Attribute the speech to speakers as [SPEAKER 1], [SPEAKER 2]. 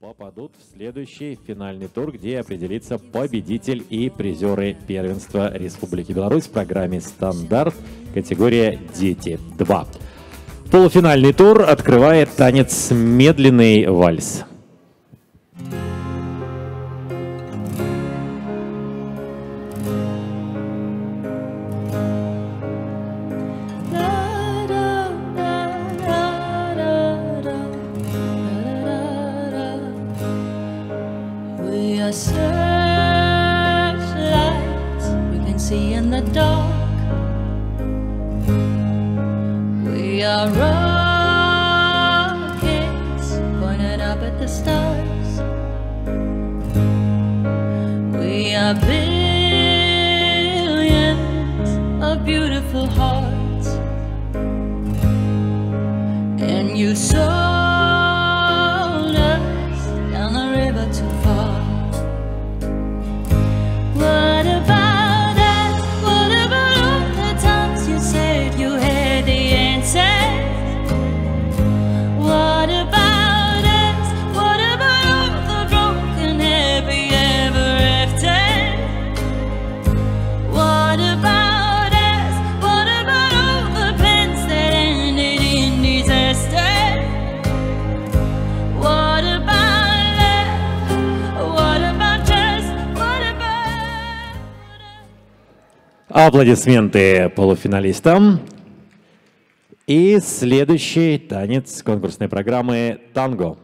[SPEAKER 1] попадут в следующий финальный тур, где определится победитель и призеры первенства Республики Беларусь в программе «Стандарт» категория «Дети 2». Полуфинальный тур открывает танец «Медленный вальс».
[SPEAKER 2] We are searchlights we can see in the dark. We are rockets pointed up at the stars. We are billions of beautiful hearts, and you sold
[SPEAKER 1] Аплодисменты полуфиналистам. И следующий танец конкурсной программы «Танго».